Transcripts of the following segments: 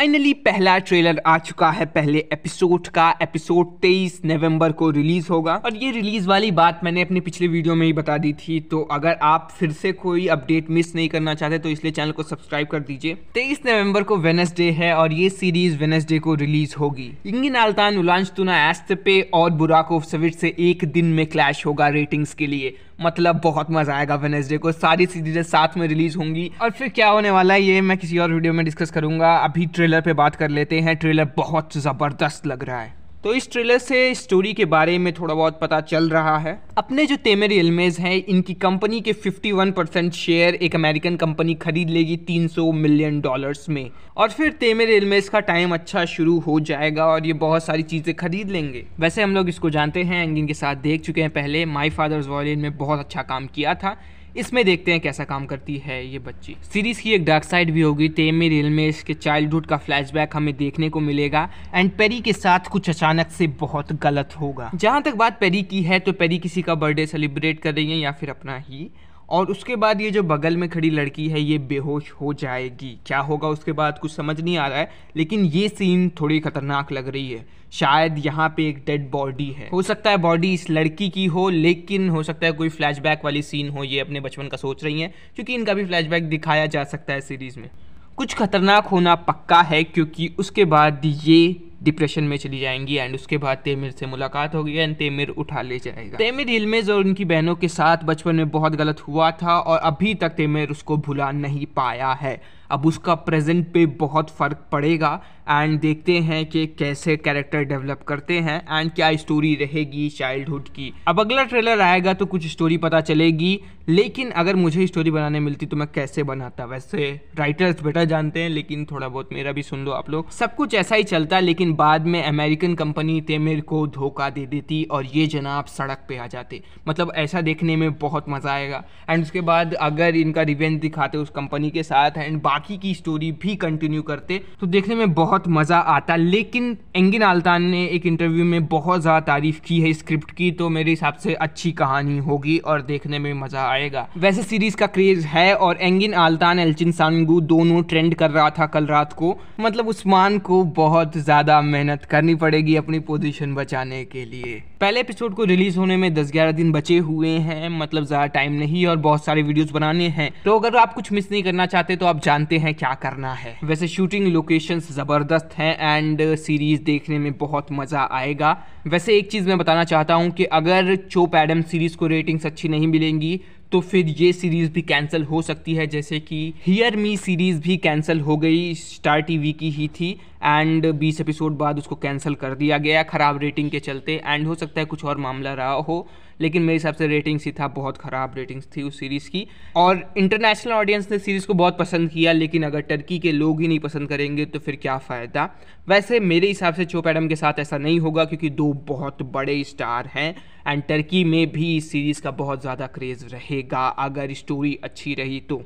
Finally पहला trailer आ चुका है पहले एपिसोड का। एपिसोड 23 नवंबर को रिलीज़ होगा। और ये रिलीज़ वाली बात मैंने अपनी पिछले वीडियो में ही बता दी थी। तो अगर आप फिर से कोई अपडेट मिस नहीं करना चाहते तो इसलिए चैनल को सब्सक्राइब कर दीजिए। 23 नवंबर को वेनसडे है और ये सीरीज़ वेनसडे को रिलीज़ होगी। इंगिन आल्तान उलांश तुना एस्तपे और बुराकोव सविट से एक दिन में क्लैश होगा रेटिंग्स के लिए। मतलब बहुत मज़ा आएगा वेनेसडे को। सारी सीरीजें साथ में रिलीज़ होंगी। और फिर क्या होने वाला है, ये मैं किसी और वीडियो में डिस्कस करूँगा। अभी ट्रेलर पे बात कर लेते हैं। ट्रेलर बहुत ज़बरदस्त लग रहा है। तो इस ट्रेलर से स्टोरी के बारे में थोड़ा बहुत पता चल रहा है। अपने जो तेमेरी इलमेज हैं, इनकी कंपनी के 51 परसेंट शेयर एक अमेरिकन कंपनी खरीद लेगी 300 मिलियन डॉलर्स में। और फिर तेमेर एलमेज का टाइम अच्छा शुरू हो जाएगा और ये बहुत सारी चीज़ें खरीद लेंगे। वैसे हम लोग इसको जानते हैं एंगिन के साथ देख चुके हैं। पहले माई फादर्स वॉलिन में बहुत अच्छा काम किया था। इसमें देखते हैं कैसा काम करती है ये बच्ची। सीरीज़ की एक डार्क साइड भी होगी टेमी रियल में इसके चाइल्डहुड का फ्लैशबैक हमें देखने को मिलेगा एंड पेरी के साथ कुछ अचानक से बहुत गलत होगा। जहाँ तक बात पेरी की है तो पेरी किसी का बर्थडे सेलिब्रेट कर रही है या फिर अपना ही और उसके बाद ये जो बगल में खड़ी लड़की है, ये बेहोश हो जाएगी। क्या होगा उसके बाद? कुछ समझ नहीं आ रहा है, लेकिन ये सीन थोड़ी खतरनाक लग रही है। शायद यहाँ पे एक डेड बॉडी है। हो सकता है बॉडी इस लड़की की हो, लेकिन हो सकता है कोई फ्लैशबैक वाली सीन हो, ये अपने बचपन का सोच रही हैं, क्योंकि इनका भी फ्लैशबैक दिखाया जा सकता है सीरीज़ में। कुछ खतरनाक होना पक्का है, क्योंकि उसके बाद ये डिप्रेशन में चली जाएँगी एंड उसके बाद तेमिर से मुलाकात होगी एंड तेमिर उठा ले जाएगा। तेमिर इलमेज और उनकी बहनों के साथ बचपन में बहुत गलत हुआ था और अभी तक तेमिर उसको भुला नहीं पाया है। अब उसका प्रेजेंट पे बहुत फ़र्क पड़ेगा एंड देखते हैं कि कैसे कैरेक्टर डेवलप करते हैं एंड क्या स्टोरी रहेगी चाइल्डहुड की। अब अगला ट्रेलर आएगा तो कुछ स्टोरी पता चलेगी, लेकिन अगर मुझे स्टोरी बनाने मिलती तो मैं कैसे बनाता? वैसे राइटर्स बेटर जानते हैं, लेकिन थोड़ा बहुत मेरा भी सुन लो आप लोग। सब कुछ ऐसा ही चलता, लेकिन बाद में अमेरिकन कंपनी तेमिर को धोखा दे देती और ये जनाब सड़क पे आ जाते। मतलब ऐसा देखने में बहुत मज़ा आएगा। एंड उसके बाद अगर इनका रिवेंज दिखाते उस कंपनी के साथ एंड की स्टोरी भी कंटिन्यू करते। तो देखने में बहुत मज़ा आता, लेकिन एंगिन आल्तान ने एक इंटरव्यू में बहुत ज़्यादा तारीफ़ की है स्क्रिप्ट की तो मेरे हिसाब से अच्छी कहानी होगी और देखने में मज़ा आएगा। वैसे सीरीज़ का क्रेज है और एंगिन आल्तान, एल्चिन सांगू दोनों ट्रेंड कर रहा था कल रात को। मतलब उस्मान को बहुत ज़्यादा मेहनत करनी पड़ेगी अपनी पोजीशन बचाने के लिए। पहले एपिसोड को रिलीज़ होने में 10-11 दिन बचे हुए हैं मतलब ज़्यादा टाइम नहीं और बहुत सारे वीडियोस बनाने हैं। तो अगर आप कुछ मिस नहीं करना चाहते तो आप जानते हैं क्या करना है। वैसे शूटिंग लोकेशंस ज़बरदस्त हैं एंड सीरीज़ देखने में बहुत मज़ा आएगा। वैसे एक चीज़ मैं बताना चाहता हूँ कि अगर चोप एडम सीरीज़ को रेटिंग्स अच्छी नहीं मिलेंगी तो फिर ये सीरीज़ भी कैंसिल हो सकती है, जैसे कि हियर मी सीरीज़ भी कैंसिल हो गई स्टार टीवी की ही थी एंड 20 एपिसोड बाद उसको कैंसिल कर दिया गया ख़राब रेटिंग के चलते एंड हो सकता है कुछ और मामला रहा हो, लेकिन मेरे हिसाब से रेटिंग्स ही था, बहुत ख़राब रेटिंग्स थी उस सीरीज़ की। और इंटरनेशनल ऑडियंस ने सीरीज़ को बहुत पसंद किया, लेकिन अगर टर्की के लोग ही नहीं पसंद करेंगे तो फिर क्या फ़ायदा? वैसे मेरे हिसाब से चोप एडम के साथ ऐसा नहीं होगा, क्योंकि दो बहुत बड़े स्टार हैं एंड टर्की में भी इस सीरीज़ का बहुत ज़्यादा क्रेज़ रहेगा अगर स्टोरी अच्छी रही तो।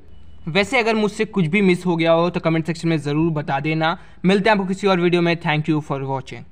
वैसे अगर मुझसे कुछ भी मिस हो गया हो तो कमेंट सेक्शन में ज़रूर बता देना। मिलते हैं आपको किसी और वीडियो में। Thank you for watching